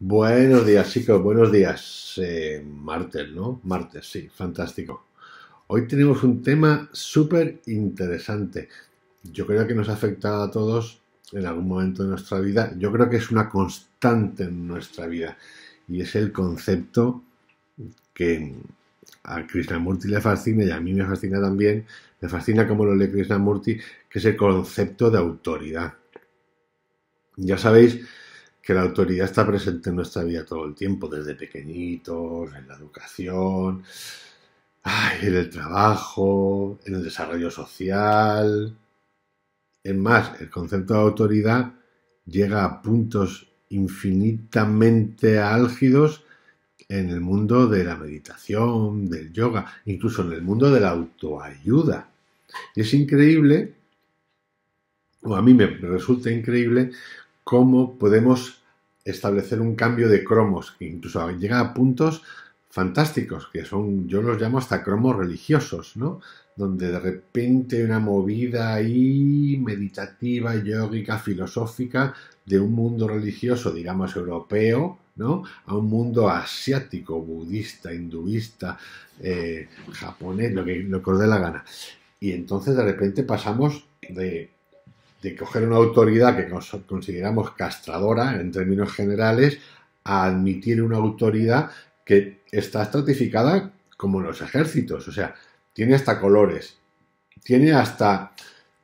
Buenos días, chicos, buenos días. Eh, martes, ¿no? Martes, sí, fantástico. Hoy tenemos un tema súper interesante. Yo creo que nos afecta a todos en algún momento de nuestra vida. Yo creo que es una constante en nuestra vida y es el concepto que a Krishnamurti le fascina y a mí me fascina también. Me fascina como lo lee Krishnamurti, que es el concepto de autoridad. Ya sabéis que la autoridad está presente en nuestra vida todo el tiempo, desde pequeñitos, en la educación, en el trabajo, en el desarrollo social. Es más, el concepto de autoridad llega a puntos infinitamente álgidos en el mundo de la meditación, del yoga, incluso en el mundo de la autoayuda. Y es increíble, o a mí me resulta increíble, cómo podemos establecer un cambio de cromos, que incluso llega a puntos fantásticos, que son, yo los llamo hasta cromos religiosos, ¿no? Donde de repente una movida ahí meditativa, yógica, filosófica, de un mundo religioso, digamos, europeo, ¿no? A un mundo asiático, budista, hinduista, eh, japonés, lo que, lo que os dé la gana. Y entonces de repente pasamos de de coger una autoridad que consideramos castradora en términos generales a admitir una autoridad que está estratificada como los ejércitos, o sea, tiene hasta colores, tiene hasta,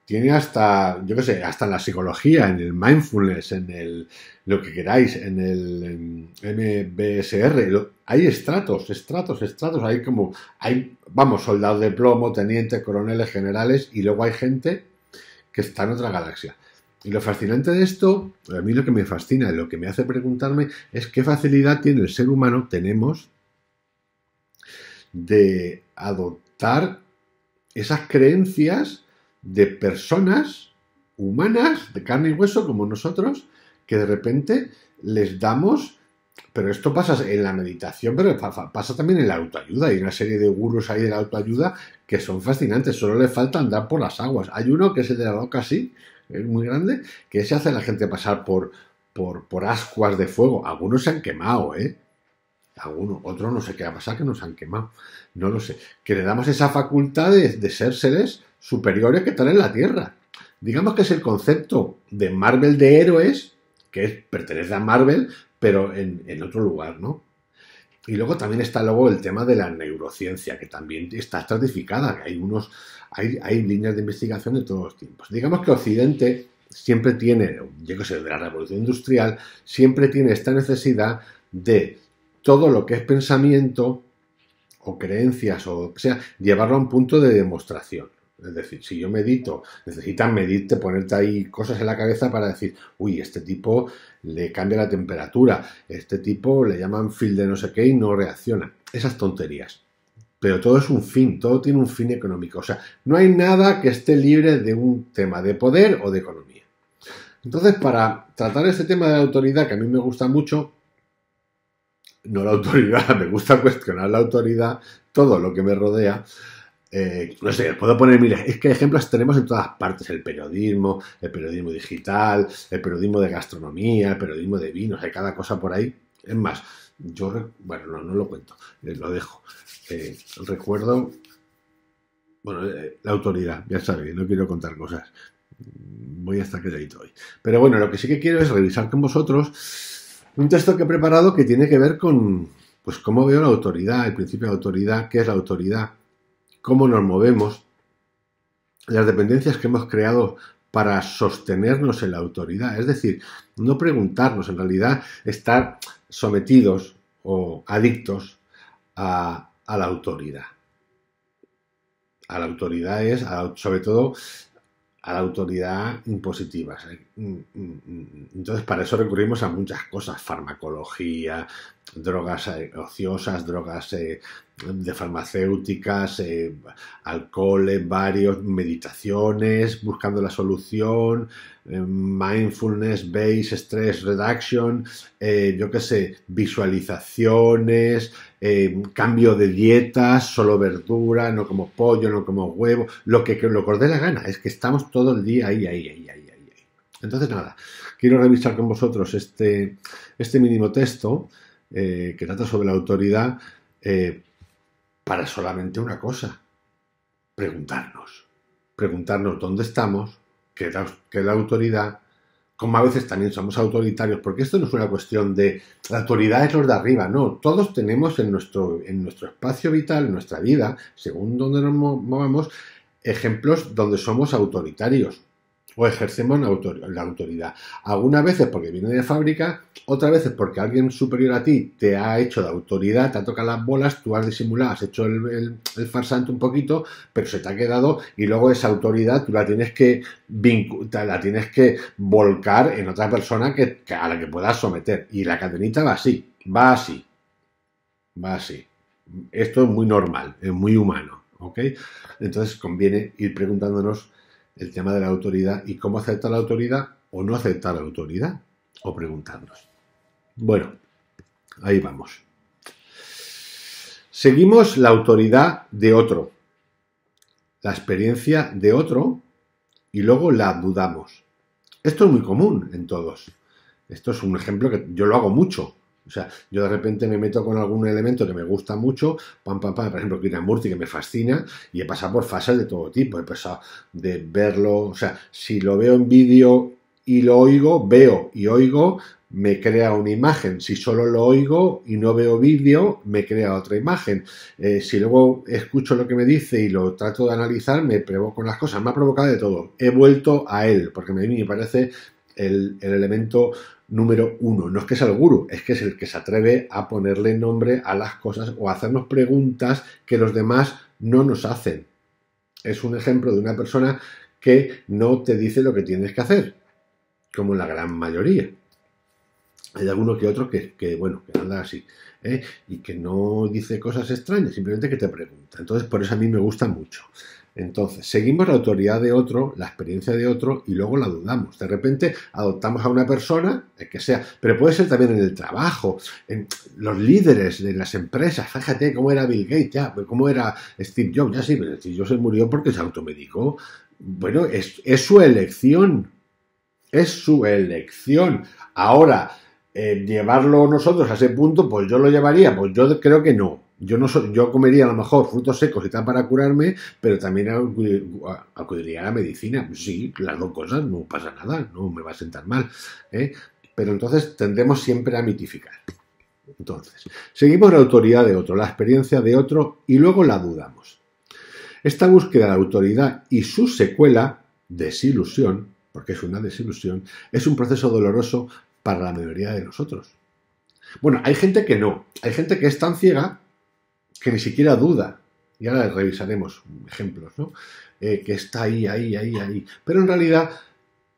tiene hasta, yo qué sé, hasta en la psicología, en el mindfulness, en el, lo que queráis, en el MBSR, hay estratos, estratos, estratos, hay como, hay, vamos, soldados de plomo, tenientes, coroneles, generales, y luego hay gente que está en otra galaxia. Y lo fascinante de esto, a mí lo que me fascina lo que me hace preguntarme es qué facilidad tiene el ser humano, tenemos, de adoptar esas creencias de personas humanas, de carne y hueso, como nosotros, que de repente les damos pero esto pasa en la meditación, pero pasa también en la autoayuda. Hay una serie de gurús ahí de la autoayuda que son fascinantes, solo le falta andar por las aguas. Hay uno que es el de la así, es muy grande, que se hace a la gente pasar por, por, por ascuas de fuego. Algunos se han quemado, ¿eh? Algunos, otros no sé qué va a pasar que nos han quemado. No lo sé. Que le damos esa facultad de, de ser seres superiores que están en la Tierra. Digamos que es el concepto de Marvel de héroes, que pertenece a Marvel, pero en, otro lugar, ¿no? Y luego también está luego el tema de la neurociencia, que también está estratificada, que hay unos, hay, hay líneas de investigación de todos los tiempos. Digamos que Occidente siempre tiene, yo que sé, de la revolución industrial, siempre tiene esta necesidad de todo lo que es pensamiento o creencias o sea, llevarlo a un punto de demostración. Es decir, si yo medito, necesitas medirte, ponerte ahí cosas en la cabeza para decir, uy, este tipo le cambia la temperatura, este tipo le llaman fil de no sé qué y no reacciona. Esas tonterías. Pero todo es un fin, todo tiene un fin económico. O sea, no hay nada que esté libre de un tema de poder o de economía. Entonces, para tratar este tema de la autoridad, que a mí me gusta mucho, no la autoridad, me gusta cuestionar la autoridad, todo lo que me rodea, eh, no sé, puedo poner miles. Es que ejemplos tenemos en todas partes: el periodismo, el periodismo digital, el periodismo de gastronomía, el periodismo de vinos, hay cada cosa por ahí. Es más, yo, bueno, no, no lo cuento, eh, lo dejo. Eh, recuerdo, bueno, la autoridad, ya sabéis, no quiero contar cosas. Voy a estar calladito hoy. Pero bueno, lo que sí que quiero es revisar con vosotros un texto que he preparado que tiene que ver con, pues, cómo veo la autoridad, el principio de autoridad, qué es la autoridad cómo nos movemos, las dependencias que hemos creado para sostenernos en la autoridad. Es decir, no preguntarnos, en realidad estar sometidos o adictos a, la autoridad. A la autoridad es, sobre todo, a la autoridad impositiva. Mm, mm, mm. Entonces, para eso recurrimos a muchas cosas, farmacología, drogas eh, ociosas, drogas eh, de farmacéuticas, eh, alcohol, varios, meditaciones, buscando la solución, mindfulness, base, stress reduction, yo qué sé, visualizaciones, cambio de dietas, solo verdura, no como pollo, no como huevo, lo que, que os dé la gana, es que estamos todo el día ahí, ahí, ahí, ahí. Entonces, nada, quiero revisar con vosotros este, este mínimo texto eh, que trata sobre la autoridad eh, para solamente una cosa, preguntarnos. Preguntarnos dónde estamos, qué es la autoridad, como a veces también somos autoritarios, porque esto no es una cuestión de la autoridad es los de arriba, no, todos tenemos en nuestro, en nuestro espacio vital, en nuestra vida, según donde nos movamos, ejemplos donde somos autoritarios o ejercemos la autoridad. Algunas veces porque viene de fábrica, otras veces porque alguien superior a ti te ha hecho de autoridad, te ha tocado las bolas, tú has disimulado, has hecho el, farsante un poquito, pero se te ha quedado y luego esa autoridad tú la tienes que la tienes que volcar en otra persona que, a la que puedas someter. Y la cadenita va así, va así, va así. Esto es muy normal, es muy humano, ¿ok? Entonces conviene ir preguntándonos el tema de la autoridad y cómo aceptar la autoridad o no aceptar la autoridad o preguntarnos. Bueno, ahí vamos. Seguimos la autoridad de otro, la experiencia de otro y luego la dudamos. Esto es muy común en todos. Esto es un ejemplo que yo lo hago mucho. O sea, yo de repente me meto con algún elemento que me gusta mucho, pam, pam, pam, por ejemplo, Murti que me fascina, y he pasado por fases de todo tipo. He pasado de verlo, o sea, si lo veo en vídeo y lo oigo, veo y oigo, me crea una imagen. Si solo lo oigo y no veo vídeo, me crea otra imagen. Eh, si luego escucho lo que me dice y lo trato de analizar, me provoco las cosas. Me ha de todo. He vuelto a él, porque a mí me parece el, el elemento número uno. No es que sea el gurú, es que es el que se atreve a ponerle nombre a las cosas o a hacernos preguntas que los demás no nos hacen. Es un ejemplo de una persona que no te dice lo que tienes que hacer, como la gran mayoría. Hay alguno que otro que, bueno, que anda así, ¿eh? y que no dice cosas extrañas, simplemente que te pregunta. Entonces, por eso a mí me gusta mucho. Entonces, seguimos la autoridad de otro, la experiencia de otro y luego la dudamos. De repente adoptamos a una persona, que sea, pero puede ser también en el trabajo, en los líderes de las empresas. Fíjate cómo era Bill Gates, ya, cómo era Steve Jobs, ya sí, pero Steve Jobs se murió porque se automedicó. Bueno, es, su elección. Es su elección. Ahora, eh, llevarlo nosotros a ese punto, pues yo lo llevaría, pues yo creo que no. Yo, no yo comería a lo mejor frutos secos y tal para curarme, pero también acudiría a la medicina. Sí, las dos cosas, no pasa nada, no me va a sentar mal. ¿eh? Pero entonces tendemos siempre a mitificar. Entonces, seguimos la autoridad de otro, la experiencia de otro y luego la dudamos. Esta búsqueda de autoridad y su secuela, desilusión, porque es una desilusión, es un proceso doloroso para la mayoría de nosotros. Bueno, hay gente que no, hay gente que es tan ciega que ni siquiera duda, y ahora revisaremos ejemplos, ¿no? Eh, que está ahí, ahí, ahí, ahí. Pero en realidad,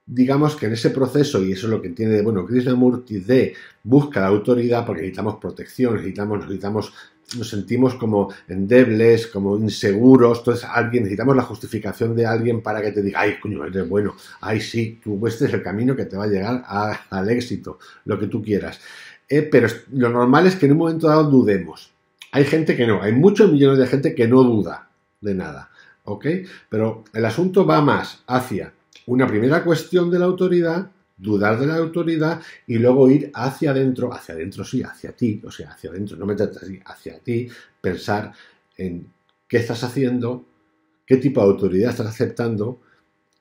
digamos que en ese proceso, y eso es lo que entiende, bueno, Krishnamurti de busca de autoridad, porque necesitamos protección, necesitamos, necesitamos, nos sentimos como endebles, como inseguros, entonces alguien, necesitamos la justificación de alguien para que te diga, ay, coño, eres bueno, ay, sí, tú este es el camino que te va a llegar al éxito, lo que tú quieras. Eh, pero lo normal es que en un momento dado dudemos. Hay gente que no, hay muchos millones de gente que no duda de nada, ¿ok? Pero el asunto va más hacia una primera cuestión de la autoridad, dudar de la autoridad y luego ir hacia adentro, hacia adentro sí, hacia ti, o sea, hacia adentro, no meterte así, hacia ti, pensar en qué estás haciendo, qué tipo de autoridad estás aceptando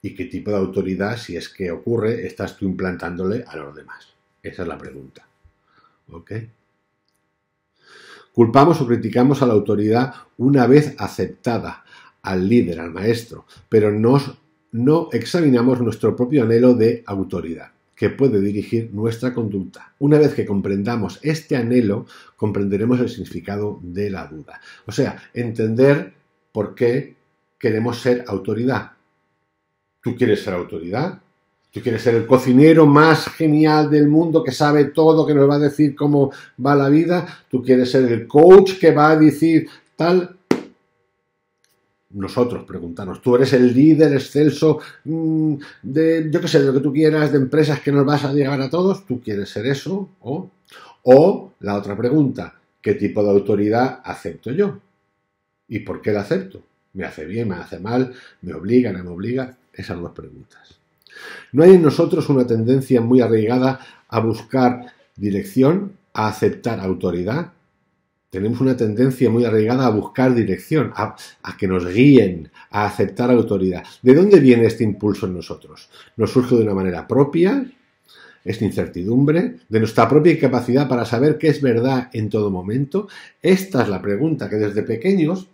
y qué tipo de autoridad, si es que ocurre, estás tú implantándole a los demás. Esa es la pregunta. ¿Ok? Culpamos o criticamos a la autoridad una vez aceptada, al líder, al maestro, pero no examinamos nuestro propio anhelo de autoridad que puede dirigir nuestra conducta. Una vez que comprendamos este anhelo, comprenderemos el significado de la duda. O sea, entender por qué queremos ser autoridad. ¿Tú quieres ser autoridad? Tú quieres ser el cocinero más genial del mundo que sabe todo, que nos va a decir cómo va la vida. Tú quieres ser el coach que va a decir tal. Nosotros preguntarnos, tú eres el líder excelso mm, de, yo qué sé, de lo que tú quieras, de empresas que nos vas a llegar a todos. ¿Tú quieres ser eso? O, o la otra pregunta, ¿qué tipo de autoridad acepto yo? ¿Y por qué la acepto? ¿Me hace bien, me hace mal? ¿Me obliga, no me obliga? Esas dos preguntas. No hay en nosotros una tendencia muy arraigada a buscar dirección, a aceptar autoridad. Tenemos una tendencia muy arraigada a buscar dirección, a, que nos guíen, a aceptar autoridad. ¿De dónde viene este impulso en nosotros? ¿Nos surge de una manera propia? esta incertidumbre, de nuestra propia incapacidad para saber qué es verdad en todo momento? Esta es la pregunta que desde pequeños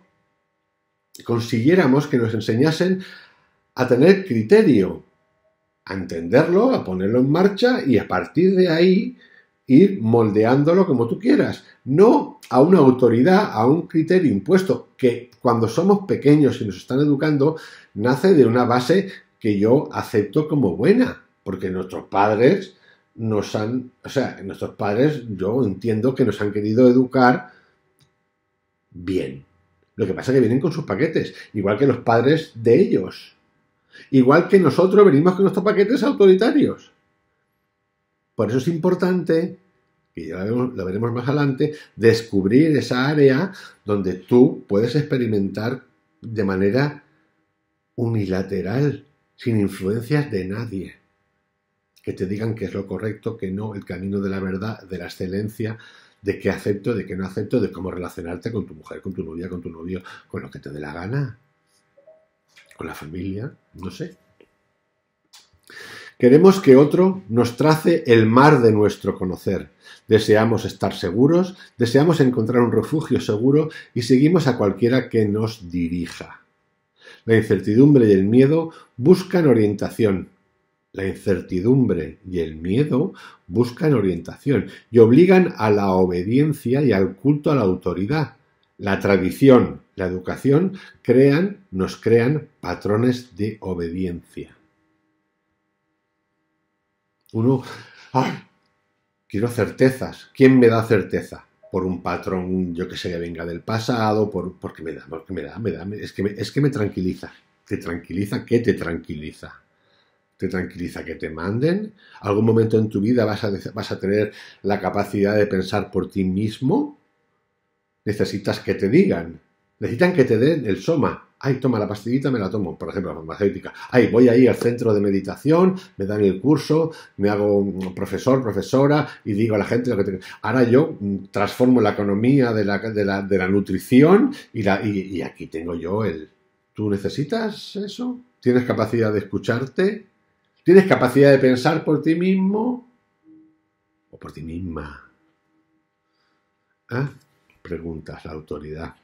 consiguiéramos que nos enseñasen a tener criterio, a entenderlo, a ponerlo en marcha y a partir de ahí ir moldeándolo como tú quieras, no a una autoridad, a un criterio impuesto que cuando somos pequeños y nos están educando nace de una base que yo acepto como buena, porque nuestros padres nos han, o sea, nuestros padres yo entiendo que nos han querido educar bien. Lo que pasa es que vienen con sus paquetes, igual que los padres de ellos. Igual que nosotros venimos con nuestros paquetes autoritarios. Por eso es importante, que ya lo veremos más adelante, descubrir esa área donde tú puedes experimentar de manera unilateral, sin influencias de nadie. Que te digan que es lo correcto, que no, el camino de la verdad, de la excelencia, de qué acepto, de qué no acepto, de cómo relacionarte con tu mujer, con tu novia, con tu novio, con lo que te dé la gana con la familia, no sé. Queremos que otro nos trace el mar de nuestro conocer. Deseamos estar seguros, deseamos encontrar un refugio seguro y seguimos a cualquiera que nos dirija. La incertidumbre y el miedo buscan orientación. La incertidumbre y el miedo buscan orientación y obligan a la obediencia y al culto a la autoridad. La tradición, la educación crean, nos crean patrones de obediencia. Uno, ¡ay! Quiero certezas. ¿Quién me da certeza? Por un patrón, yo que sé, que venga del pasado, por, porque me da, porque me da, me da, es que me, es que me tranquiliza. ¿Te tranquiliza? ¿Qué te tranquiliza? ¿Te tranquiliza que te manden? ¿Algún momento en tu vida vas a, vas a tener la capacidad de pensar por ti mismo? Necesitas que te digan, Necesitan que te den el soma. Ay, toma la pastillita, me la tomo, por ejemplo, la farmacéutica. Ay, voy ahí al centro de meditación, me dan el curso, me hago profesor, profesora y digo a la gente lo que tengo. Ahora yo mm, transformo la economía de la, de la, de la nutrición y, la, y, y aquí tengo yo el... ¿Tú necesitas eso? ¿Tienes capacidad de escucharte? ¿Tienes capacidad de pensar por ti mismo? ¿O por ti misma? ¿Ah? Preguntas la autoridad.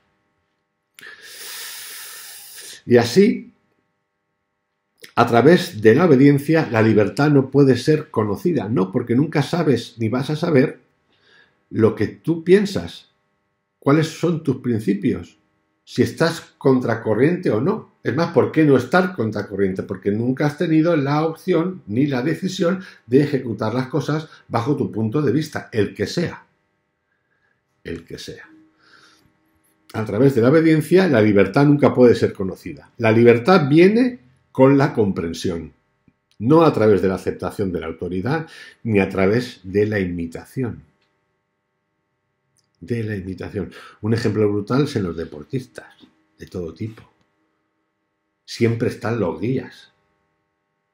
Y así, a través de la obediencia, la libertad no puede ser conocida, no, porque nunca sabes ni vas a saber lo que tú piensas, cuáles son tus principios, si estás contracorriente o no. Es más, ¿por qué no estar contracorriente? Porque nunca has tenido la opción ni la decisión de ejecutar las cosas bajo tu punto de vista, el que sea. El que sea a través de la obediencia, la libertad nunca puede ser conocida. La libertad viene con la comprensión, no a través de la aceptación de la autoridad, ni a través de la imitación. De la imitación. Un ejemplo brutal son los deportistas, de todo tipo. Siempre están los guías,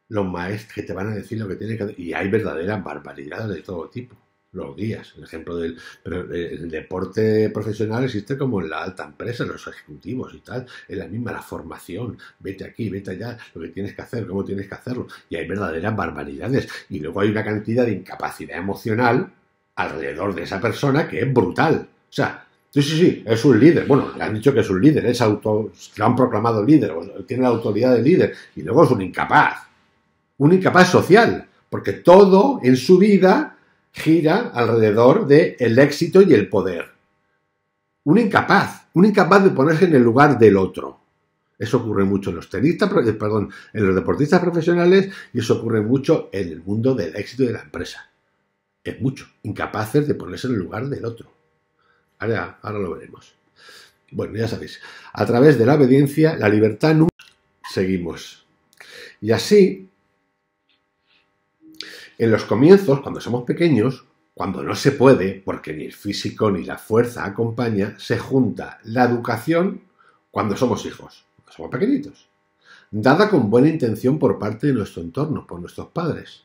los maestros que te van a decir lo que tienen que hacer. Y hay verdaderas barbaridades de todo tipo los guías. El ejemplo del el deporte profesional existe como en la alta empresa, los ejecutivos y tal. Es la misma la formación. Vete aquí, vete allá, lo que tienes que hacer, cómo tienes que hacerlo. Y hay verdaderas barbaridades. Y luego hay una cantidad de incapacidad emocional alrededor de esa persona que es brutal. O sea, sí, sí, sí, es un líder. Bueno, le han dicho que es un líder, es auto, lo han proclamado líder, tiene la autoridad de líder. Y luego es un incapaz. Un incapaz social. Porque todo en su vida gira alrededor del el éxito y el poder. Un incapaz, un incapaz de ponerse en el lugar del otro. Eso ocurre mucho en los tenistas, eh, perdón, en los deportistas profesionales y eso ocurre mucho en el mundo del éxito de la empresa. Es mucho, incapaces de ponerse en el lugar del otro. Ahora, ahora lo veremos. Bueno, ya sabéis, a través de la obediencia, la libertad nunca seguimos. Y así, en los comienzos, cuando somos pequeños, cuando no se puede, porque ni el físico ni la fuerza acompaña, se junta la educación cuando somos hijos, cuando somos pequeñitos. dada con buena intención por parte de nuestro entorno, por nuestros padres,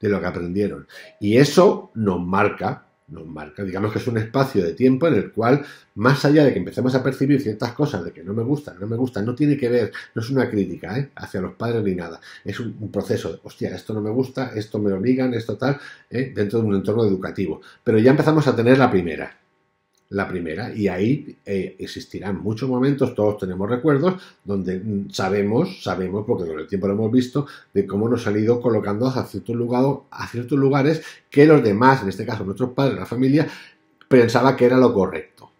de lo que aprendieron. Y eso nos marca, nos marca, digamos que es un espacio de tiempo en el cual, más allá de que empecemos a percibir ciertas cosas de que no me gustan, no me gustan, no tiene que ver, no es una crítica ¿eh? hacia los padres ni nada, es un, proceso de, hostia, esto no me gusta, esto me obligan, esto tal, ¿eh? dentro de un entorno educativo. Pero ya empezamos a tener la primera, la primera y ahí eh, existirán muchos momentos, todos tenemos recuerdos, donde mm, sabemos, sabemos, porque con el tiempo lo hemos visto, de cómo nos han ido colocando a ciertos, lugares, a ciertos lugares que los demás, en este caso nuestros padres, la familia, pensaba que era lo correcto.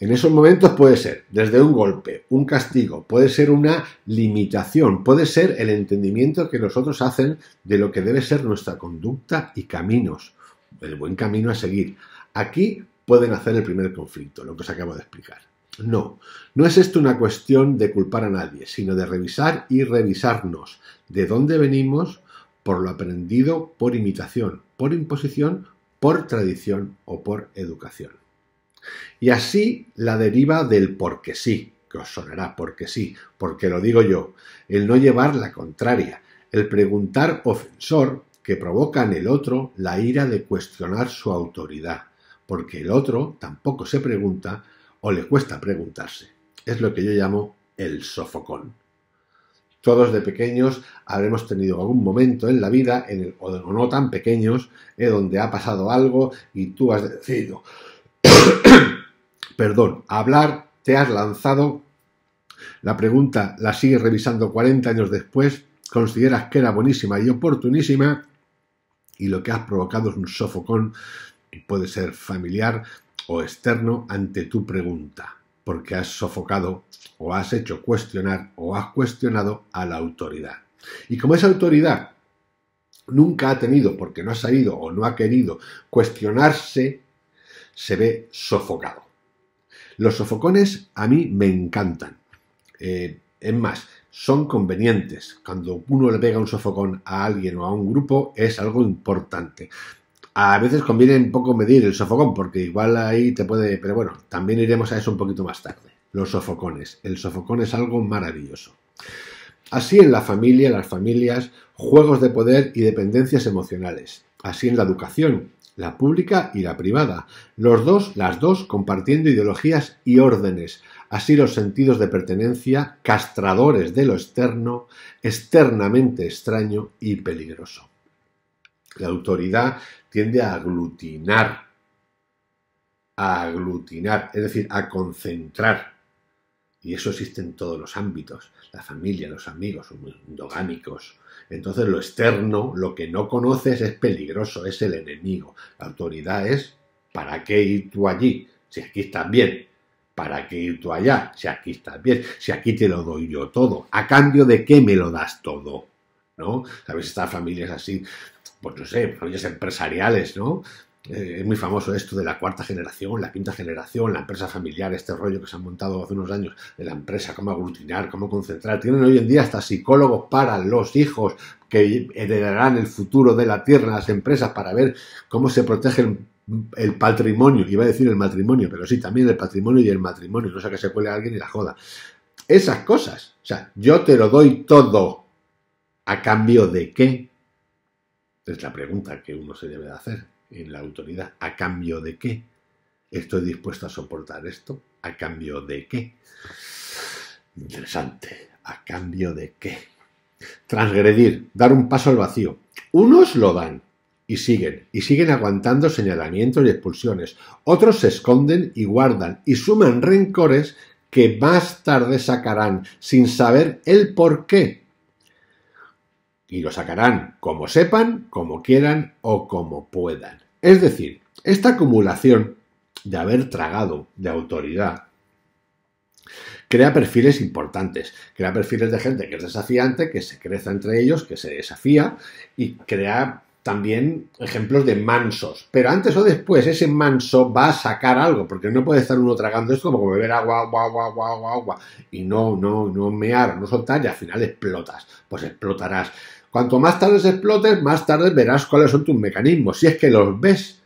En esos momentos puede ser desde un golpe, un castigo, puede ser una limitación, puede ser el entendimiento que los otros hacen de lo que debe ser nuestra conducta y caminos el buen camino a seguir. Aquí pueden hacer el primer conflicto, lo que os acabo de explicar. No, no es esto una cuestión de culpar a nadie, sino de revisar y revisarnos de dónde venimos por lo aprendido por imitación, por imposición, por tradición o por educación. Y así la deriva del porque sí, que os sonará porque sí, porque lo digo yo, el no llevar la contraria, el preguntar ofensor que provoca en el otro la ira de cuestionar su autoridad, porque el otro tampoco se pregunta o le cuesta preguntarse. Es lo que yo llamo el sofocón. Todos de pequeños habremos tenido algún momento en la vida, en el, o no tan pequeños, eh, donde ha pasado algo y tú has decidido, perdón, hablar, te has lanzado, la pregunta la sigues revisando 40 años después, consideras que era buenísima y oportunísima y lo que has provocado es un sofocón, puede ser familiar o externo, ante tu pregunta, porque has sofocado o has hecho cuestionar o has cuestionado a la autoridad. Y como esa autoridad nunca ha tenido, porque no ha sabido o no ha querido cuestionarse, se ve sofocado. Los sofocones a mí me encantan. Eh, es más, son convenientes. Cuando uno le pega un sofocón a alguien o a un grupo es algo importante. A veces conviene un poco medir el sofocón porque igual ahí te puede... Pero bueno, también iremos a eso un poquito más tarde. Los sofocones. El sofocón es algo maravilloso. Así en la familia, las familias, juegos de poder y dependencias emocionales. Así en la educación, la pública y la privada. Los dos, las dos, compartiendo ideologías y órdenes, así los sentidos de pertenencia, castradores de lo externo, externamente extraño y peligroso. La autoridad tiende a aglutinar, a aglutinar, es decir, a concentrar. Y eso existe en todos los ámbitos, la familia, los amigos, endogámicos, entonces lo externo, lo que no conoces es peligroso, es el enemigo. La autoridad es, ¿para qué ir tú allí? Si aquí estás bien. ¿Para qué ir tú allá? Si aquí estás bien. Si aquí te lo doy yo todo. ¿A cambio de qué me lo das todo? ¿No? ¿Sabes? Estas familias así, pues no sé, familias empresariales, ¿no? Eh, es muy famoso esto de la cuarta generación, la quinta generación, la empresa familiar, este rollo que se ha montado hace unos años de la empresa, cómo aglutinar, cómo concentrar. Tienen hoy en día hasta psicólogos para los hijos que heredarán el futuro de la tierra, las empresas, para ver cómo se protege el, patrimonio. Iba a decir el matrimonio, pero sí, también el patrimonio y el matrimonio, no sea que se cuele a alguien y la joda. Esas cosas. O sea, yo te lo doy todo. ¿A cambio de qué? Es la pregunta que uno se debe de hacer en la autoridad. ¿A cambio de qué? ¿Estoy dispuesto a soportar esto? ¿A cambio de qué? Interesante. ¿A cambio de qué? Transgredir, dar un paso al vacío. Unos lo dan y siguen, y siguen aguantando señalamientos y expulsiones. Otros se esconden y guardan y suman rencores que más tarde sacarán sin saber el por qué y lo sacarán como sepan, como quieran o como puedan. Es decir, esta acumulación de haber tragado de autoridad crea perfiles importantes, crea perfiles de gente que es desafiante, que se crece entre ellos, que se desafía y crea también ejemplos de mansos. Pero antes o después ese manso va a sacar algo, porque no puede estar uno tragando esto como beber agua, agua, agua, agua, agua, agua, y no, no, no mear, no soltar y al final explotas. Pues explotarás. Cuanto más tarde explotes, más tarde verás cuáles son tus mecanismos, si es que los ves.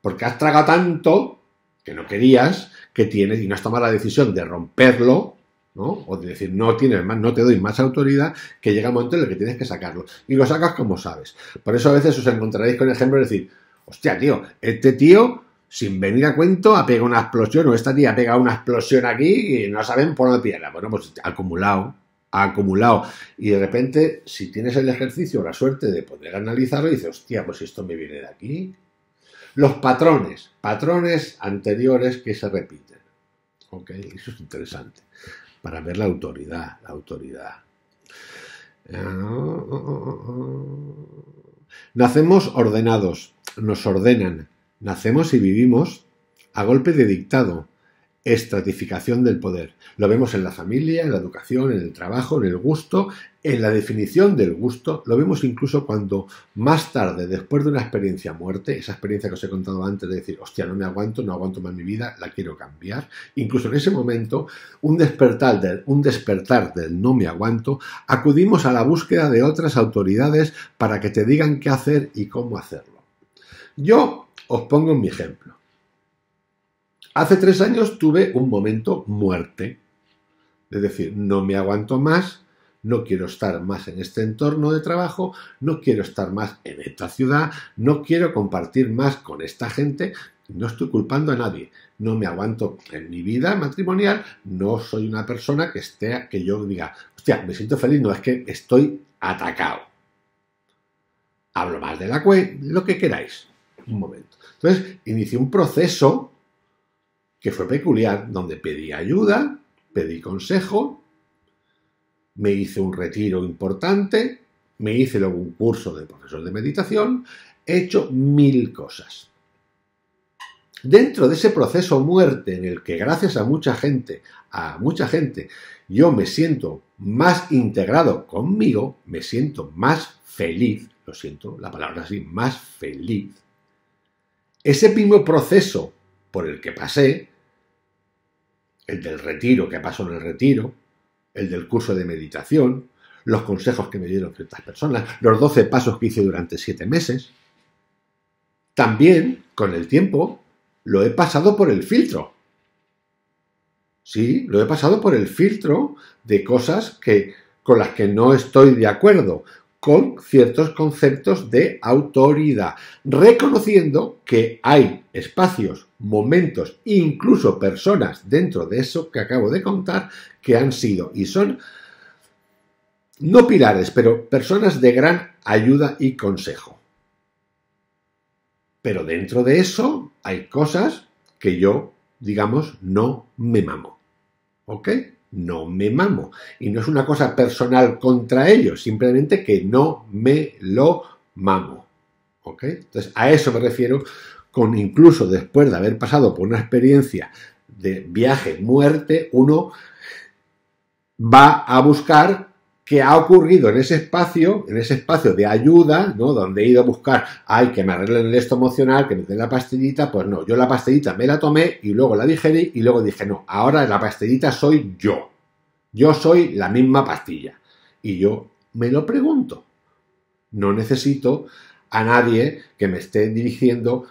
Porque has tragado tanto que no querías, que tienes y no has tomado la decisión de romperlo, ¿no? O de decir, no tienes más, no te doy más autoridad, que llega un momento en el que tienes que sacarlo. Y lo sacas como sabes. Por eso a veces os encontraréis con el ejemplo de decir, hostia, tío, este tío, sin venir a cuento, ha pegado una explosión, o esta tía ha pegado una explosión aquí y no saben por dónde pillarla. Bueno, pues acumulado, ha acumulado. Y de repente, si tienes el ejercicio, la suerte de poder analizarlo, dices, hostia, pues esto me viene de aquí. Los patrones, patrones anteriores que se repiten. Ok, eso es interesante. Para ver la autoridad, la autoridad. Nacemos ordenados, nos ordenan. Nacemos y vivimos a golpe de dictado estratificación del poder. Lo vemos en la familia, en la educación, en el trabajo, en el gusto, en la definición del gusto. Lo vemos incluso cuando más tarde, después de una experiencia muerte, esa experiencia que os he contado antes de decir, hostia, no me aguanto, no aguanto más mi vida, la quiero cambiar. Incluso en ese momento, un despertar del, un despertar del no me aguanto, acudimos a la búsqueda de otras autoridades para que te digan qué hacer y cómo hacerlo. Yo os pongo mi ejemplo. Hace tres años tuve un momento muerte. Es decir, no me aguanto más, no quiero estar más en este entorno de trabajo, no quiero estar más en esta ciudad, no quiero compartir más con esta gente, no estoy culpando a nadie, no me aguanto en mi vida matrimonial, no soy una persona que esté, que yo diga, hostia, me siento feliz, no es que estoy atacado. Hablo más de la cue, lo que queráis. Un momento. Entonces, inicié un proceso que fue peculiar, donde pedí ayuda, pedí consejo, me hice un retiro importante, me hice luego un curso de profesor de meditación, he hecho mil cosas. Dentro de ese proceso muerte en el que gracias a mucha gente, a mucha gente, yo me siento más integrado conmigo, me siento más feliz, lo siento, la palabra así, más feliz. Ese mismo proceso por el que pasé, el del retiro, que pasó en el retiro, el del curso de meditación, los consejos que me dieron ciertas personas, los 12 pasos que hice durante 7 meses. También, con el tiempo, lo he pasado por el filtro. Sí, lo he pasado por el filtro de cosas que, con las que no estoy de acuerdo, con ciertos conceptos de autoridad, reconociendo que hay espacios, momentos, incluso personas dentro de eso que acabo de contar que han sido y son no pilares, pero personas de gran ayuda y consejo. Pero dentro de eso hay cosas que yo, digamos, no me mamo. ¿Ok? no me mamo. Y no es una cosa personal contra ellos, simplemente que no me lo mamo. ¿Ok? Entonces, a eso me refiero incluso después de haber pasado por una experiencia de viaje, muerte, uno va a buscar qué ha ocurrido en ese espacio, en ese espacio de ayuda, ¿no? Donde he ido a buscar, ay, que me arreglen el esto emocional, que me den la pastillita, pues no, yo la pastillita me la tomé y luego la digerí y luego dije, no, ahora la pastillita soy yo. Yo soy la misma pastilla. Y yo me lo pregunto. No necesito a nadie que me esté dirigiendo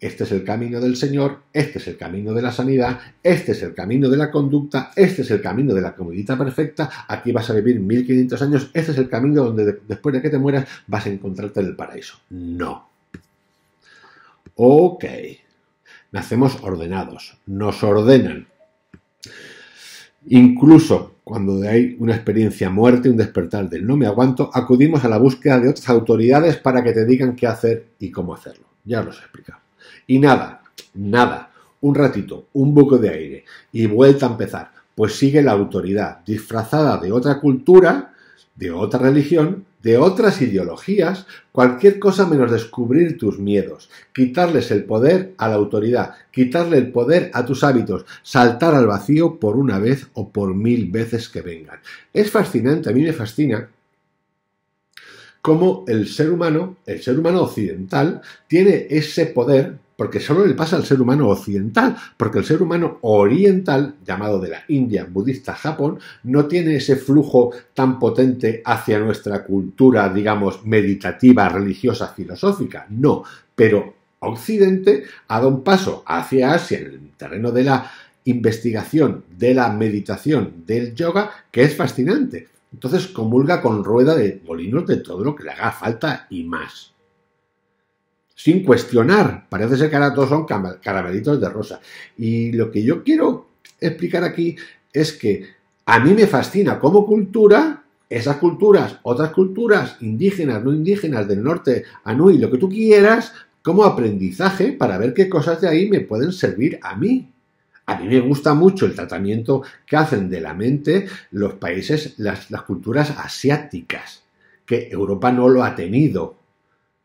este es el camino del Señor, este es el camino de la sanidad, este es el camino de la conducta, este es el camino de la comodita perfecta, aquí vas a vivir 1500 años, este es el camino donde después de que te mueras vas a encontrarte en el paraíso. No. Ok. Nacemos ordenados, nos ordenan. Incluso cuando hay una experiencia muerte, un despertar del no me aguanto, acudimos a la búsqueda de otras autoridades para que te digan qué hacer y cómo hacerlo. Ya os lo he explicado. Y nada, nada, un ratito, un buco de aire. Y vuelta a empezar. Pues sigue la autoridad disfrazada de otra cultura, de otra religión, de otras ideologías, cualquier cosa menos descubrir tus miedos, quitarles el poder a la autoridad, quitarle el poder a tus hábitos, saltar al vacío por una vez o por mil veces que vengan. Es fascinante, a mí me fascina cómo el ser humano, el ser humano occidental, tiene ese poder porque solo le pasa al ser humano occidental, porque el ser humano oriental, llamado de la India, budista, Japón, no tiene ese flujo tan potente hacia nuestra cultura, digamos, meditativa, religiosa, filosófica, no, pero Occidente ha dado un paso hacia Asia en el terreno de la investigación de la meditación, del yoga, que es fascinante. Entonces comulga con rueda de molinos de todo lo que le haga falta y más. Sin cuestionar. Parece ser que ahora todos son caramelitos de rosa. Y lo que yo quiero explicar aquí es que a mí me fascina como cultura esas culturas, otras culturas, indígenas, no indígenas, del norte, Anui, lo que tú quieras, como aprendizaje para ver qué cosas de ahí me pueden servir a mí. A mí me gusta mucho el tratamiento que hacen de la mente los países, las, culturas asiáticas, que Europa no lo ha tenido.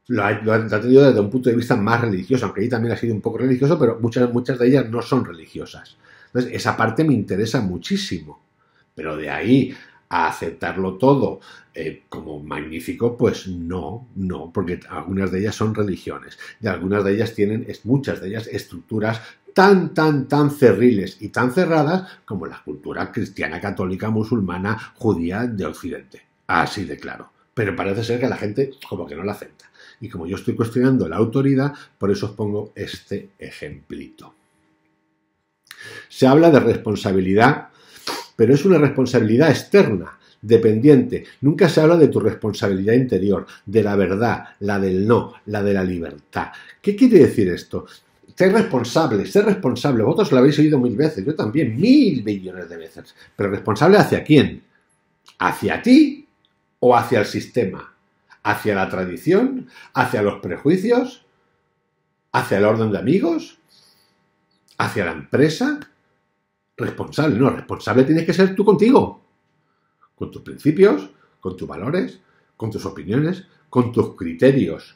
Lo ha, tenido desde un punto de vista más religioso, aunque ahí también ha sido un poco religioso, pero muchas, muchas de ellas no son religiosas. Entonces, esa parte me interesa muchísimo. Pero de ahí a aceptarlo todo eh, como magnífico, pues no, no, porque algunas de ellas son religiones y algunas de ellas tienen, muchas de ellas, estructuras tan, tan, tan cerriles y tan cerradas como la cultura cristiana, católica, musulmana, judía de Occidente. Así de claro. Pero parece ser que la gente como que no la acepta. Y como yo estoy cuestionando la autoridad, por eso os pongo este ejemplito. Se habla de responsabilidad pero es una responsabilidad externa, dependiente. Nunca se habla de tu responsabilidad interior, de la verdad, la del no, la de la libertad. ¿Qué quiere decir esto? Ser responsable, ser responsable. Vosotros lo habéis oído mil veces, yo también, mil millones de veces. Pero responsable hacia quién? ¿Hacia ti o hacia el sistema? ¿Hacia la tradición? ¿Hacia los prejuicios? ¿Hacia el orden de amigos? ¿Hacia la empresa? responsable. No, responsable tienes que ser tú contigo. Con tus principios, con tus valores, con tus opiniones, con tus criterios.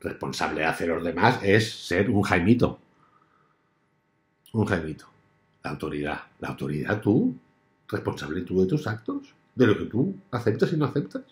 Responsable hacia los demás es ser un jaimito. Un jaimito. La autoridad. La autoridad tú. Responsable tú de tus actos. De lo que tú aceptas y no aceptas.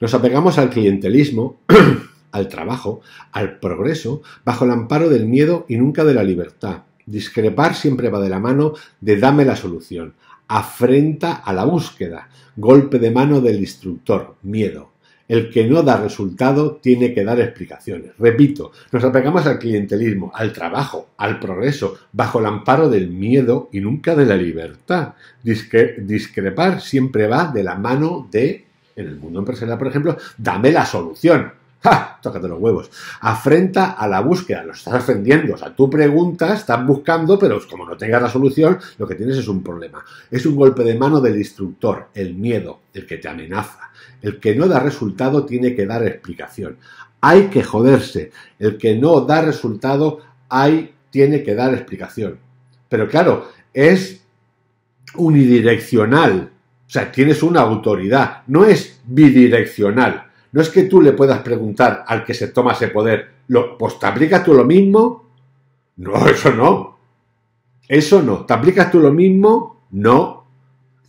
Nos apegamos al clientelismo al trabajo, al progreso, bajo el amparo del miedo y nunca de la libertad. Discrepar siempre va de la mano de dame la solución. Afrenta a la búsqueda. Golpe de mano del instructor. Miedo. El que no da resultado tiene que dar explicaciones. Repito, nos apegamos al clientelismo, al trabajo, al progreso, bajo el amparo del miedo y nunca de la libertad. discrepar siempre va de la mano de, en el mundo empresarial, por ejemplo, dame la solución. ¡Ja! Tócate los huevos. Afrenta a la búsqueda, lo estás ofendiendo. O sea, tú preguntas, estás buscando, pero como no tengas la solución, lo que tienes es un problema. Es un golpe de mano del instructor, el miedo, el que te amenaza. El que no da resultado tiene que dar explicación. Hay que joderse. El que no da resultado, hay, tiene que dar explicación. Pero claro, es unidireccional. O sea, tienes una autoridad. No es bidireccional no es que tú le puedas preguntar al que se toma ese poder, ¿lo, pues te aplicas tú lo mismo? No, eso no. Eso no. ¿Te aplicas tú lo mismo? No.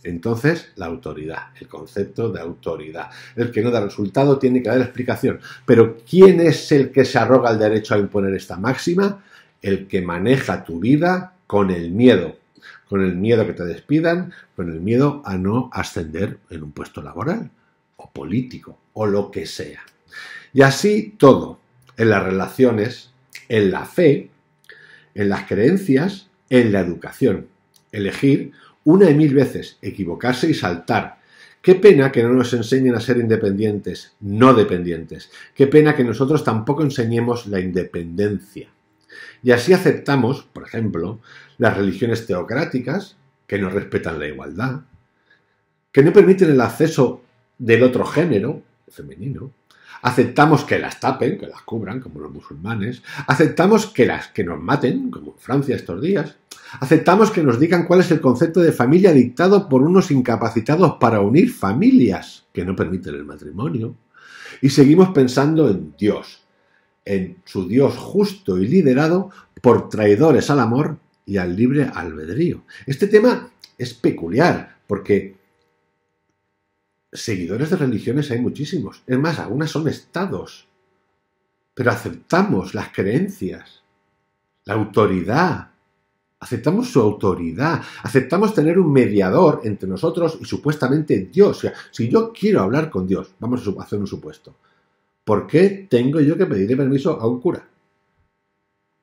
Entonces, la autoridad, el concepto de autoridad. El que no da resultado tiene que dar explicación. Pero ¿quién es el que se arroga el derecho a imponer esta máxima? El que maneja tu vida con el miedo. Con el miedo a que te despidan, con el miedo a no ascender en un puesto laboral o político o lo que sea. Y así todo, en las relaciones, en la fe, en las creencias, en la educación. Elegir una y mil veces, equivocarse y saltar. Qué pena que no nos enseñen a ser independientes, no dependientes. Qué pena que nosotros tampoco enseñemos la independencia. Y así aceptamos, por ejemplo, las religiones teocráticas, que no respetan la igualdad, que no permiten el acceso del otro género, femenino. Aceptamos que las tapen, que las cubran, como los musulmanes. Aceptamos que las que nos maten, como en Francia estos días. Aceptamos que nos digan cuál es el concepto de familia dictado por unos incapacitados para unir familias que no permiten el matrimonio. Y seguimos pensando en Dios, en su Dios justo y liderado por traidores al amor y al libre albedrío. Este tema es peculiar porque seguidores de religiones hay muchísimos. Es más, algunas son estados. Pero aceptamos las creencias, la autoridad. Aceptamos su autoridad. Aceptamos tener un mediador entre nosotros y supuestamente Dios. O sea, si yo quiero hablar con Dios, vamos a hacer un supuesto. ¿Por qué tengo yo que pedirle permiso a un cura?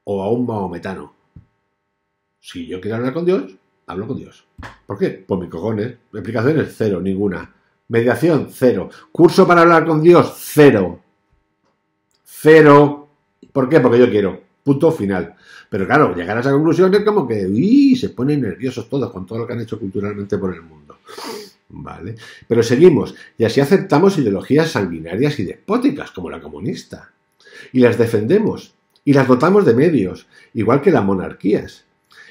o a un maometano. Si yo quiero hablar con Dios, hablo con Dios. ¿Por qué? Por mis cojones. Explicaciones, cero, ninguna. Mediación, cero. Curso para hablar con Dios, cero. Cero. ¿Por qué? Porque yo quiero. Punto final. Pero claro, llegar a esa conclusión es como que uy, se ponen nerviosos todos con todo lo que han hecho culturalmente por el mundo. ¿Vale? Pero seguimos, y así aceptamos ideologías sanguinarias y despóticas, como la comunista. Y las defendemos, y las dotamos de medios, igual que las monarquías.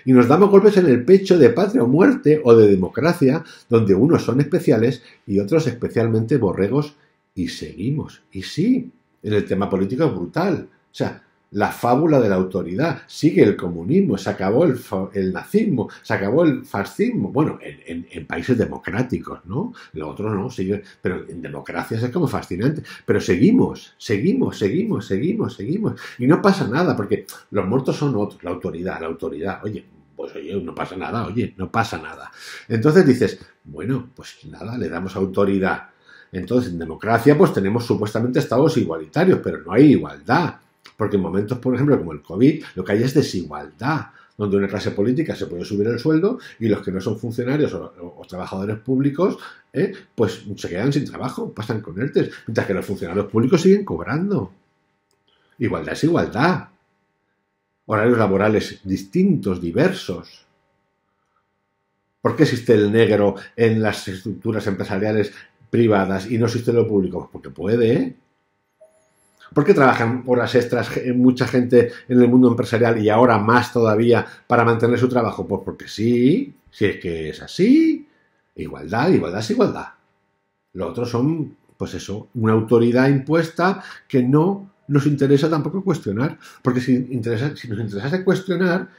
Y nos damos golpes en el pecho de patria o muerte o de democracia, donde unos son especiales y otros especialmente borregos, y seguimos. Y sí, en el tema político es brutal. O sea, la fábula de la autoridad. Sigue el comunismo, se acabó el, nazismo, se acabó el fascismo. Bueno, en, países democráticos, ¿no? Lo otro no, sigue, pero en democracias es como fascinante. Pero seguimos, seguimos, seguimos, seguimos, seguimos. Y no pasa nada, porque los muertos son otros, la autoridad, la autoridad. Oye, pues oye, no pasa nada, oye, no pasa nada. Entonces dices, bueno, pues nada, le damos autoridad. Entonces, en democracia, pues tenemos supuestamente estados igualitarios, pero no hay igualdad. Porque en momentos, por ejemplo, como el COVID, lo que hay es desigualdad, donde una clase política se puede subir el sueldo y los que no son funcionarios o, trabajadores públicos, eh, pues se quedan sin trabajo, pasan con ERTES, mientras que los funcionarios públicos siguen cobrando. Igualdad es igualdad. Horarios laborales distintos, diversos. ¿Por qué existe el negro en las estructuras empresariales privadas y no existe lo público? Porque puede. ¿Por qué trabajan horas extras mucha gente en el mundo empresarial y ahora más todavía para mantener su trabajo? Pues porque sí, si es que es así. Igualdad, igualdad es igualdad. Lo otro son, pues eso, una autoridad impuesta que no nos interesa tampoco cuestionar. Porque si, nos interesase cuestionar,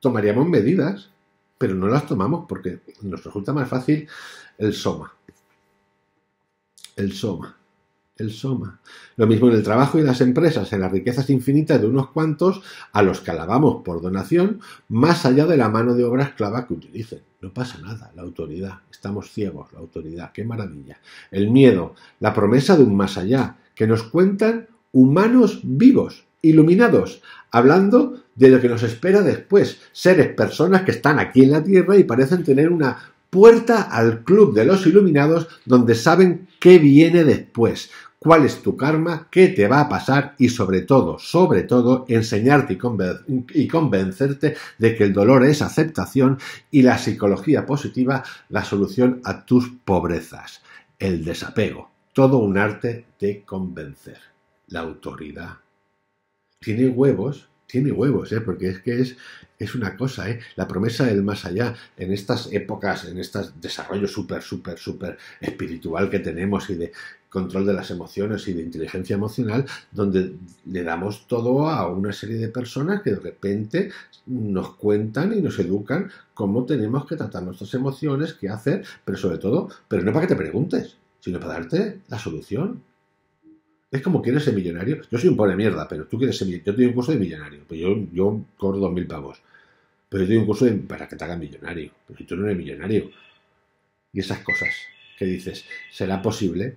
tomaríamos medidas, pero no las tomamos porque nos resulta más fácil el soma. El soma el soma. Lo mismo en el trabajo y las empresas, en las riquezas infinitas de unos cuantos a los que alabamos por donación, más allá de la mano de obra esclava que utilicen. No pasa nada, la autoridad, estamos ciegos, la autoridad, qué maravilla. El miedo, la promesa de un más allá, que nos cuentan humanos vivos, iluminados, hablando de lo que nos espera después, seres, personas que están aquí en la Tierra y parecen tener una puerta al club de los iluminados donde saben qué viene después, cuál es tu karma, qué te va a pasar y sobre todo, sobre todo, enseñarte y, convencerte de que el dolor es aceptación y la psicología positiva la solución a tus pobrezas. El desapego, todo un arte de convencer. La autoridad. Tiene huevos, tiene huevos, ¿eh? porque es que es, es una cosa, ¿eh? La promesa del más allá, en estas épocas, en este desarrollo súper, súper, súper espiritual que tenemos y de control de las emociones y de inteligencia emocional, donde le damos todo a una serie de personas que de repente nos cuentan y nos educan cómo tenemos que tratar nuestras emociones, qué hacer, pero sobre todo, pero no para que te preguntes, sino para darte la solución. Es como quieres ser millonario. Yo soy un pobre mierda, pero tú quieres ser millonario. Yo tengo un curso de millonario. Pues yo, yo dos mil pavos. Pero yo tengo un curso para que te hagan millonario. Pero tú no eres millonario. Y esas cosas que dices, ¿será posible?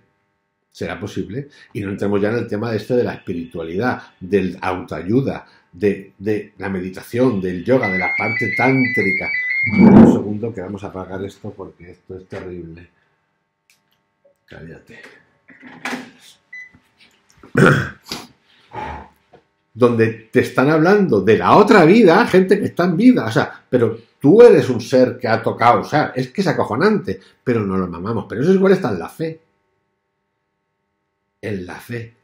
¿Será posible? Y no entremos ya en el tema de esto de la espiritualidad, del autoayuda, de, de la meditación, del yoga, de la parte tántrica. Un segundo que vamos a apagar esto porque esto es terrible. Cállate. donde te están hablando de la otra vida, gente que está en vida, o sea, pero tú eres un ser que ha tocado, o sea, es que es acojonante, pero no lo mamamos, pero eso igual está en la fe. En la fe.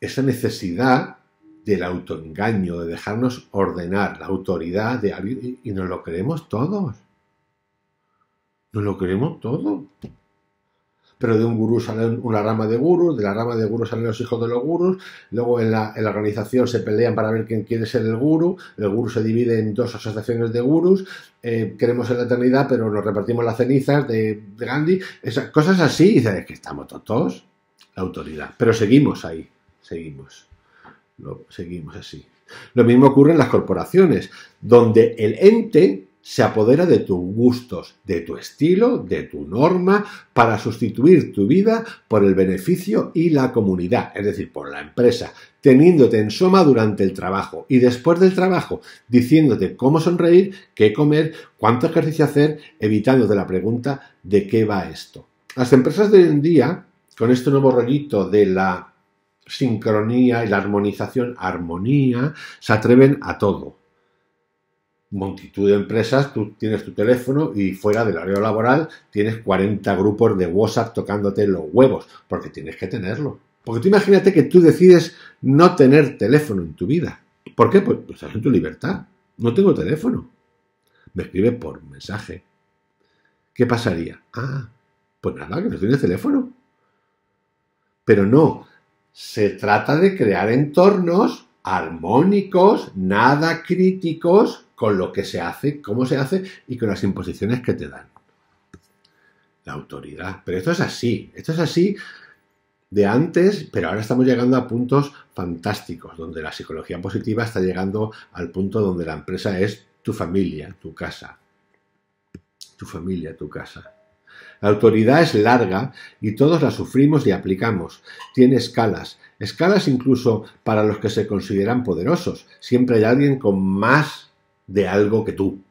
Esa necesidad del autoengaño, de dejarnos ordenar, la autoridad de alguien, y nos lo creemos todos. Nos lo creemos todo pero de un gurú sale una rama de gurús, de la rama de gurús salen los hijos de los gurús, luego en la, organización se pelean para ver quién quiere ser el gurú, el gurú se divide en dos asociaciones de gurús, eh, queremos en la eternidad, pero nos repartimos las cenizas de, Gandhi, esas cosas así, y dices que estamos todos, la autoridad, pero seguimos ahí, seguimos, seguimos así. Lo mismo ocurre en las corporaciones, donde el ente se apodera de tus gustos, de tu estilo, de tu norma, para sustituir tu vida por el beneficio y la comunidad, es decir, por la empresa, teniéndote en soma durante el trabajo y después del trabajo, diciéndote cómo sonreír, qué comer, cuánto ejercicio hacer, evitándote la pregunta de qué va esto. Las empresas de hoy en día, con este nuevo rollito de la sincronía y la armonización, armonía, se atreven a todo multitud de empresas, tú tienes tu teléfono y fuera del horario laboral tienes 40 grupos de WhatsApp tocándote los huevos, porque tienes que tenerlo. Porque tú imagínate que tú decides no tener teléfono en tu vida. ¿Por qué? Pues, pues estás en tu libertad. No tengo teléfono. Me escribe por mensaje. ¿Qué pasaría? Ah, pues nada, que no tienes teléfono. Pero no, se trata de crear entornos armónicos, nada críticos, con lo que se hace, cómo se hace y con las imposiciones que te dan. La autoridad. Pero esto es así, esto es así de antes, pero ahora estamos llegando a puntos fantásticos, donde la psicología positiva está llegando al punto donde la empresa es tu familia, tu casa. Tu familia, tu casa. La autoridad es larga y todos la sufrimos y aplicamos. Tiene escalas, escalas incluso para los que se consideran poderosos. Siempre hay alguien con más de algo que tú.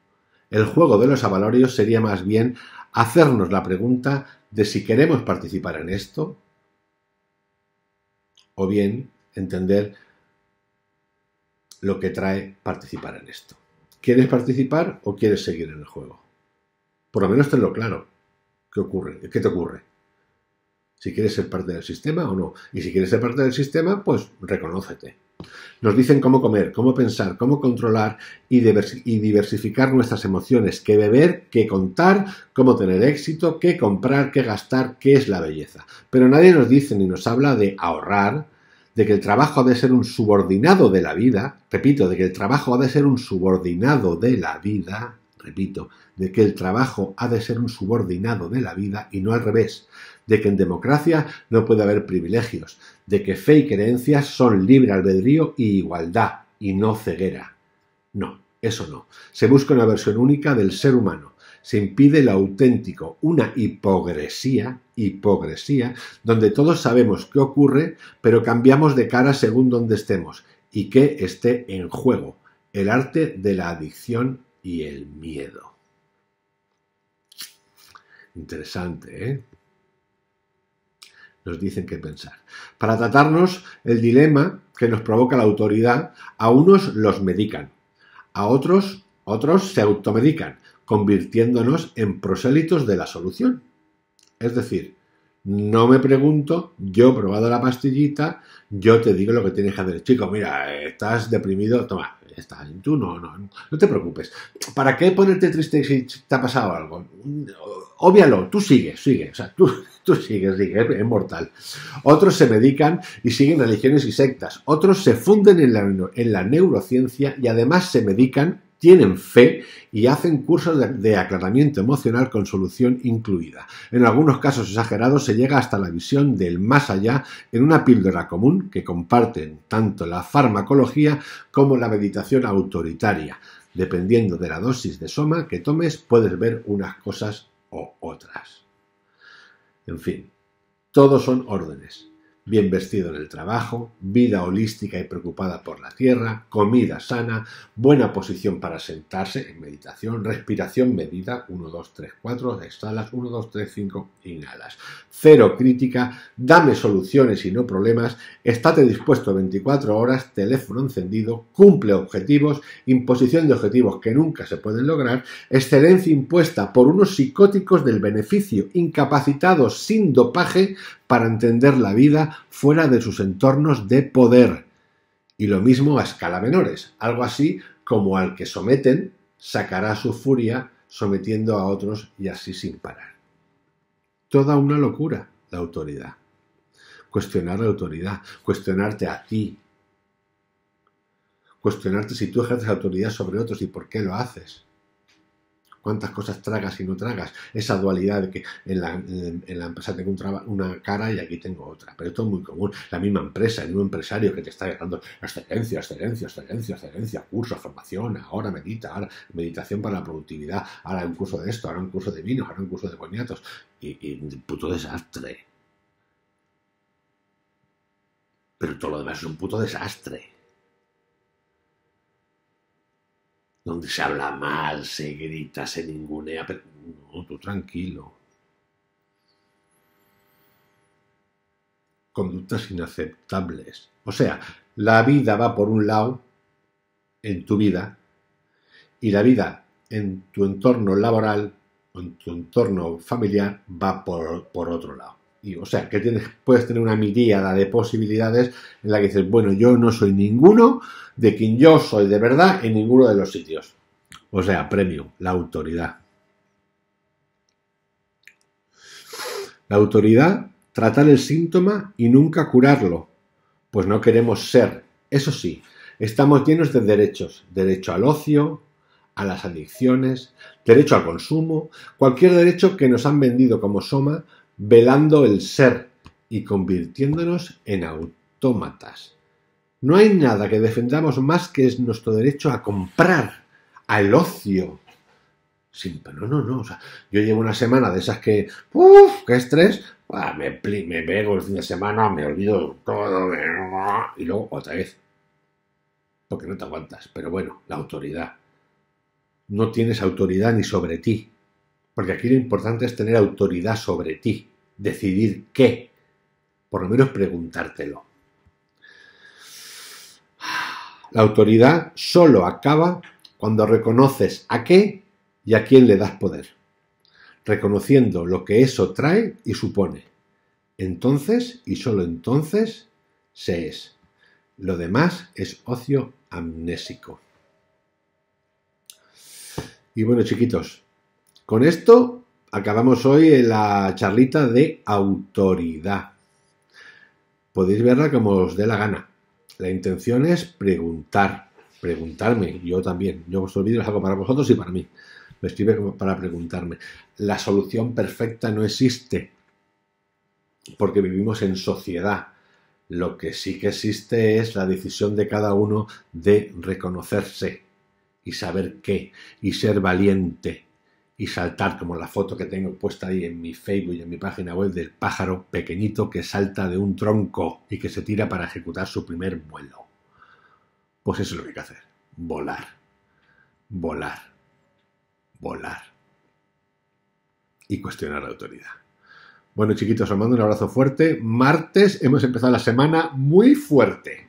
El juego de los avalorios sería más bien hacernos la pregunta de si queremos participar en esto o bien entender lo que trae participar en esto. ¿Quieres participar o quieres seguir en el juego? Por lo menos tenlo claro. ¿Qué ocurre? ¿Qué te ocurre? Si quieres ser parte del sistema o no. Y si quieres ser parte del sistema, pues reconócete. Nos dicen cómo comer, cómo pensar, cómo controlar y, diversificar nuestras emociones, qué beber, qué contar, cómo tener éxito, qué comprar, qué gastar, qué es la belleza. Pero nadie nos dice ni nos habla de ahorrar, de que el trabajo ha de ser un subordinado de la vida, repito, de que el trabajo ha de ser un subordinado de la vida, repito, de que el trabajo ha de ser un subordinado de la vida y no al revés, de que en democracia no puede haber privilegios, de que fe y creencias son libre albedrío y igualdad, y no ceguera. No, eso no. Se busca una versión única del ser humano. Se impide lo auténtico, una hipocresía, hipocresía, donde todos sabemos qué ocurre, pero cambiamos de cara según donde estemos y qué esté en juego. El arte de la adicción y el miedo. Interesante, ¿eh? Nos dicen qué pensar. Para tratarnos el dilema que nos provoca la autoridad, a unos los medican, a otros, otros se automedican, convirtiéndonos en prosélitos de la solución. Es decir, no me pregunto, yo he probado la pastillita, yo te digo lo que tienes que hacer. Chico, mira, estás deprimido, toma, está. Tú no, no, no te preocupes. ¿Para qué ponerte triste si te ha pasado algo? Óbvialo, tú sigue, sigue. O sea, tú, tú sigues, sigue, es mortal. Otros se medican y siguen religiones y sectas. Otros se funden en la, en la neurociencia y además se medican tienen fe y hacen cursos de, aclaramiento emocional con solución incluida. En algunos casos exagerados se llega hasta la visión del más allá en una píldora común que comparten tanto la farmacología como la meditación autoritaria. Dependiendo de la dosis de soma que tomes, puedes ver unas cosas o otras. En fin, todos son órdenes bien vestido en el trabajo, vida holística y preocupada por la tierra, comida sana, buena posición para sentarse en meditación, respiración medida, 1, 2, 3, 4, exhalas, 1, 2, 3, 5, inhalas. Cero crítica, dame soluciones y no problemas, estate dispuesto 24 horas, teléfono encendido, cumple objetivos, imposición de objetivos que nunca se pueden lograr, excelencia impuesta por unos psicóticos del beneficio, incapacitados sin dopaje para entender la vida fuera de sus entornos de poder. Y lo mismo a escala menores, algo así como al que someten sacará su furia sometiendo a otros y así sin parar. Toda una locura la autoridad. Cuestionar la autoridad, cuestionarte a ti, cuestionarte si tú ejerces autoridad sobre otros y por qué lo haces. Cuántas cosas tragas y no tragas, esa dualidad de que en la, en, la empresa tengo una cara y aquí tengo otra, pero esto es muy común, la misma empresa, el mismo empresario que te está dando excelencia, excelencia, excelencia, excelencia, curso, formación, ahora medita, ahora meditación para la productividad, ahora un curso de esto, ahora un curso de vinos, ahora un curso de coñatos, y, y puto desastre. Pero todo lo demás es un puto desastre. Donde se habla mal, se grita, se ningunea, pero no, tú tranquilo. Conductas inaceptables. O sea, la vida va por un lado en tu vida y la vida en tu entorno laboral o en tu entorno familiar va por, por otro lado. Y, o sea, que puedes tener una miríada de posibilidades en la que dices, bueno, yo no soy ninguno de quien yo soy de verdad en ninguno de los sitios. O sea, premio, la autoridad. La autoridad, tratar el síntoma y nunca curarlo, pues no queremos ser. Eso sí, estamos llenos de derechos. Derecho al ocio, a las adicciones, derecho al consumo, cualquier derecho que nos han vendido como soma velando el ser y convirtiéndonos en autómatas. No hay nada que defendamos más que es nuestro derecho a comprar, al ocio. Pero no, no, no. O sea, yo llevo una semana de esas que, ¡Uf! ¡Qué estrés! me, me pego el fin de semana, me olvido todo, y luego otra vez. Porque no te aguantas. Pero bueno, la autoridad. No tienes autoridad ni sobre ti. Porque aquí lo importante es tener autoridad sobre ti, decidir qué, por lo menos preguntártelo. La autoridad solo acaba cuando reconoces a qué y a quién le das poder, reconociendo lo que eso trae y supone. Entonces, y solo entonces, se es. Lo demás es ocio amnésico. Y bueno, chiquitos, con esto acabamos hoy la charlita de autoridad. Podéis verla como os dé la gana. La intención es preguntar, preguntarme, yo también. Yo vuestros vídeos hago para vosotros y para mí. Me escribe para preguntarme. La solución perfecta no existe, porque vivimos en sociedad. Lo que sí que existe es la decisión de cada uno de reconocerse y saber qué, y ser valiente, y saltar como la foto que tengo puesta ahí en mi Facebook y en mi página web del pájaro pequeñito que salta de un tronco y que se tira para ejecutar su primer vuelo. Pues eso es lo que hay que hacer, volar, volar, volar y cuestionar la autoridad. Bueno chiquitos, os mando un abrazo fuerte. Martes hemos empezado la semana muy fuerte.